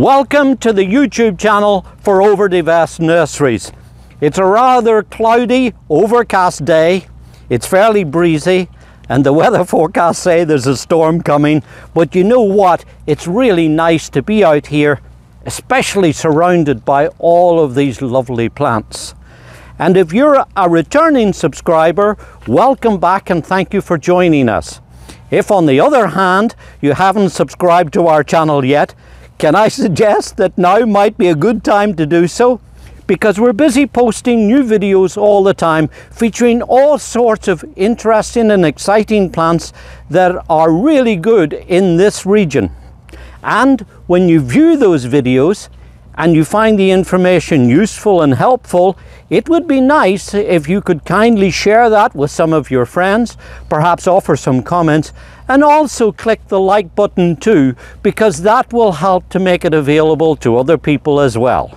Welcome to the YouTube channel for Overdevest Nurseries. It's a rather cloudy, overcast day. It's fairly breezy and the weather forecasts say there's a storm coming. But you know what? It's really nice to be out here, especially surrounded by all of these lovely plants. And if you're a returning subscriber, welcome back and thank you for joining us. If on the other hand, you haven't subscribed to our channel yet, can I suggest that now might be a good time to do so? Because we're busy posting new videos all the time featuring all sorts of interesting and exciting plants that are really good in this region. And when you view those videos and you find the information useful and helpful, it would be nice if you could kindly share that with some of your friends, perhaps offer some comments, and also click the like button too, because that will help to make it available to other people as well.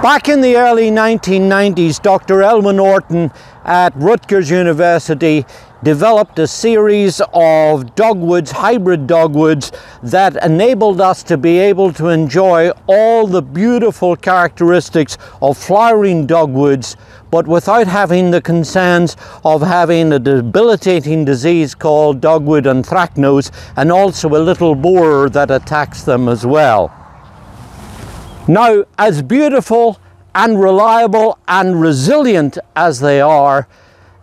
Back in the early 1990s, Dr. Elwin Orton at Rutgers University developed a series of dogwoods, hybrid dogwoods, that enabled us to be able to enjoy all the beautiful characteristics of flowering dogwoods, but without having the concerns of having a debilitating disease called dogwood anthracnose, and also a little borer that attacks them as well. Now, as beautiful and reliable and resilient as they are,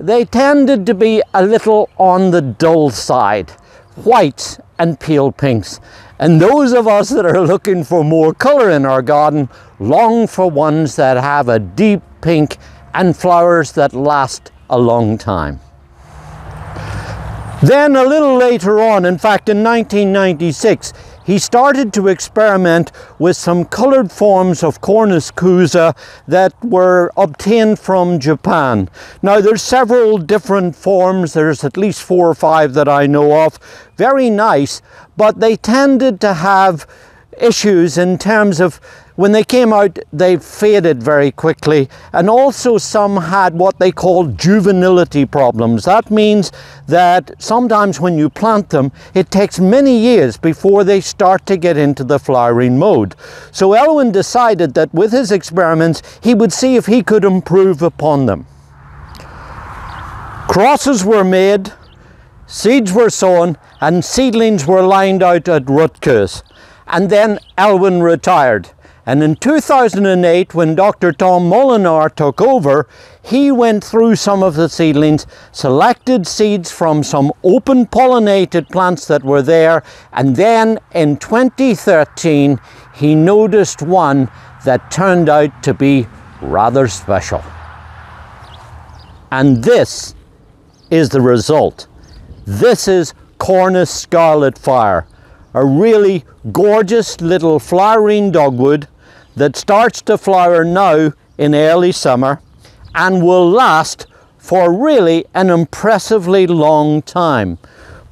they tended to be a little on the dull side, whites and pale pinks. And those of us that are looking for more colour in our garden long for ones that have a deep pink and flowers that last a long time. Then a little later on, in fact in 1996, he started to experiment with some colored forms of Cornus kousa that were obtained from Japan. Now there's several different forms, there's at least four or five that I know of, very nice, but they tended to have issues in terms of when they came out, they faded very quickly. And also some had what they called juvenility problems. That means that sometimes when you plant them, it takes many years before they start to get into the flowering mode. So Elwin decided that with his experiments, he would see if he could improve upon them. Crosses were made, seeds were sown, and seedlings were lined out at Rutgers. And then Elwin retired. And in 2008, when Dr. Tom Molnar took over, he went through some of the seedlings, selected seeds from some open pollinated plants that were there, and then in 2013, he noticed one that turned out to be rather special. And this is the result. This is Cornus Scarlet Fire, a really gorgeous little flowering dogwood that starts to flower now in early summer and will last for really an impressively long time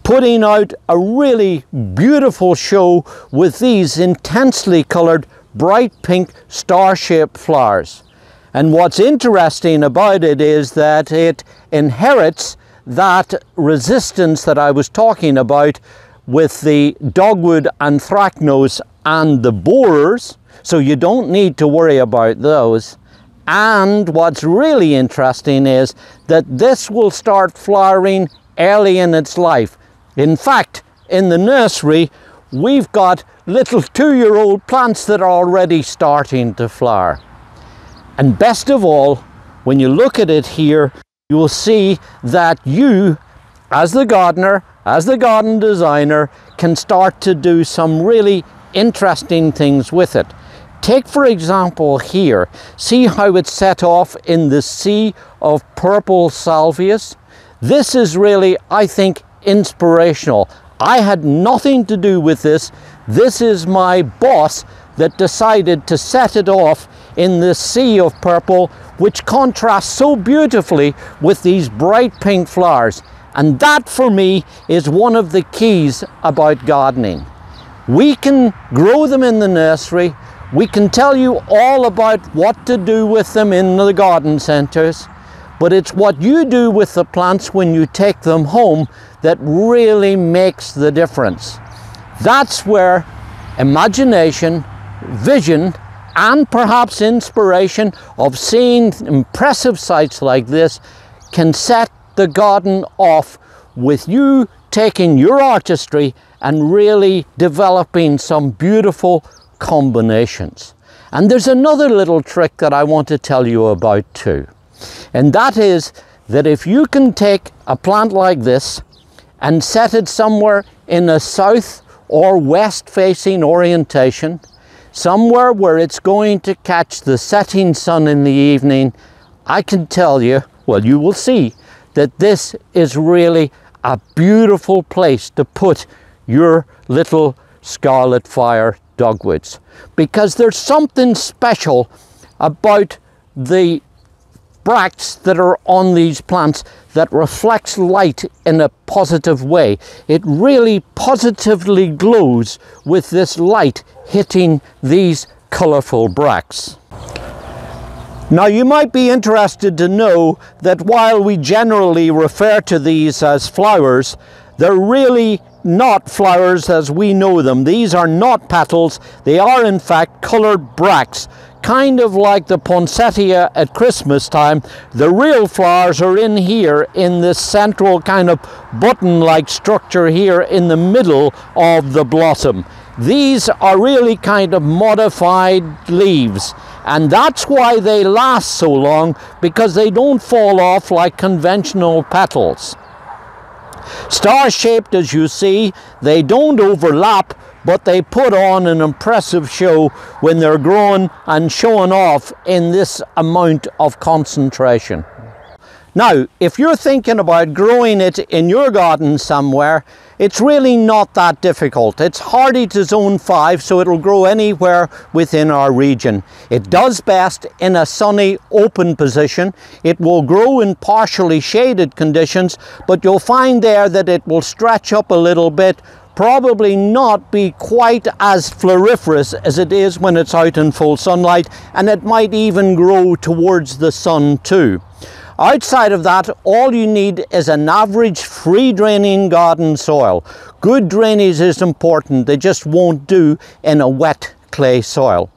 putting out a really beautiful show with these intensely colored bright pink star-shaped flowers. And what's interesting about it is that it inherits that resistance that I was talking about with the dogwood anthracnose and the borers, so you don't need to worry about those. And what's really interesting is that this will start flowering early in its life. In fact, in the nursery, we've got little two-year-old plants that are already starting to flower. And best of all, when you look at it here, you will see that you, as the gardener, as the garden designer, can start to do some really interesting things with it. Take for example here, see how it's set off in the sea of purple salvias? This is really, I think, inspirational. I had nothing to do with this. This is my boss that decided to set it off in the sea of purple, which contrasts so beautifully with these bright pink flowers. And that for me is one of the keys about gardening. We can grow them in the nursery. We can tell you all about what to do with them in the garden centres, but it's what you do with the plants when you take them home that really makes the difference. That's where imagination, vision, and perhaps inspiration of seeing impressive sights like this can set the garden off with you taking your artistry and really developing some beautiful combinations. And there's another little trick that I want to tell you about too. And that is that if you can take a plant like this and set it somewhere in a south or west facing orientation, somewhere where it's going to catch the setting sun in the evening, I can tell you, well, you will see that this is really a beautiful place to put your little scarlet fire dogwoods because there's something special about the bracts that are on these plants that reflects light in a positive way. It really positively glows with this light hitting these colourful bracts. Now you might be interested to know that while we generally refer to these as flowers, they're really not flowers as we know them. These are not petals, they are in fact coloured bracts, kind of like the poinsettia at Christmas time. The real flowers are in here in this central kind of button-like structure here in the middle of the blossom. These are really kind of modified leaves and that's why they last so long because they don't fall off like conventional petals. Star shaped as you see, they don't overlap but they put on an impressive show when they're growing and showing off in this amount of concentration. Now, if you're thinking about growing it in your garden somewhere, it's really not that difficult. It's hardy to zone 5, so it'll grow anywhere within our region. It does best in a sunny, open position. It will grow in partially shaded conditions, but you'll find there that it will stretch up a little bit probably not be quite as floriferous as it is when it's out in full sunlight and it might even grow towards the sun too. Outside of that, all you need is an average free draining garden soil. Good drainage is important, they just won't do in a wet clay soil.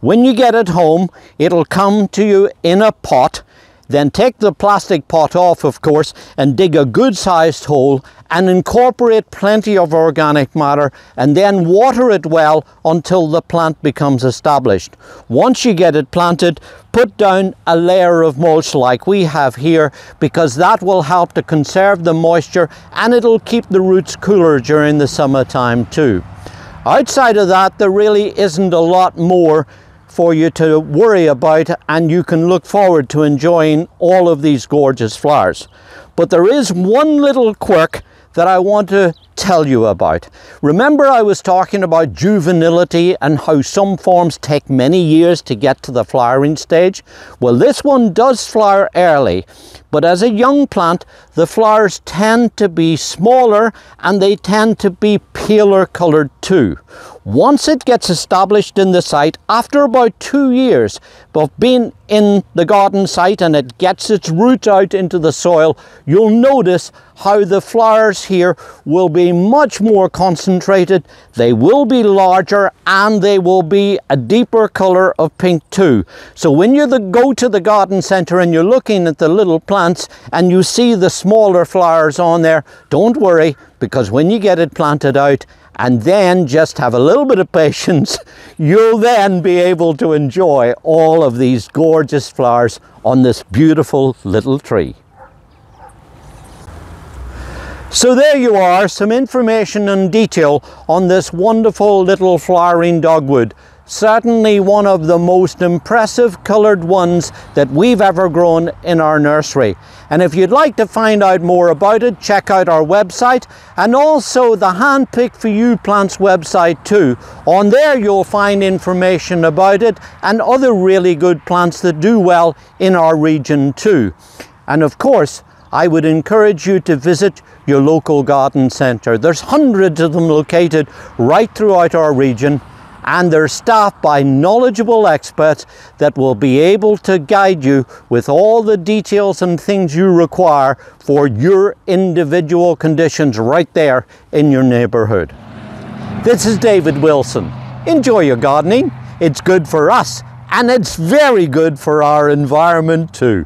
When you get it home, it'll come to you in a pot then take the plastic pot off, of course, and dig a good sized hole and incorporate plenty of organic matter and then water it well until the plant becomes established. Once you get it planted, put down a layer of mulch like we have here because that will help to conserve the moisture and it'll keep the roots cooler during the summertime too. Outside of that, there really isn't a lot more for you to worry about and you can look forward to enjoying all of these gorgeous flowers. But there is one little quirk that I want to tell you about. Remember I was talking about juvenility and how some forms take many years to get to the flowering stage? Well, this one does flower early, but as a young plant, the flowers tend to be smaller and they tend to be paler coloured too. Once it gets established in the site, after about two years of being in the garden site and it gets its roots out into the soil, you'll notice how the flowers here will be much more concentrated, they will be larger and they will be a deeper colour of pink too. So when you go to the garden centre and you're looking at the little plants and you see the smaller flowers on there, don't worry because when you get it planted out and then just have a little bit of patience, you'll then be able to enjoy all of these gorgeous flowers on this beautiful little tree. So there you are, some information and detail on this wonderful little flowering dogwood. Certainly one of the most impressive coloured ones that we've ever grown in our nursery. And if you'd like to find out more about it, check out our website and also the Handpick for You Plants website too. On there you'll find information about it and other really good plants that do well in our region too. And of course, I would encourage you to visit your local garden centre. There's hundreds of them located right throughout our region and they're staffed by knowledgeable experts that will be able to guide you with all the details and things you require for your individual conditions right there in your neighbourhood. This is David Wilson. Enjoy your gardening. It's good for us and it's very good for our environment too.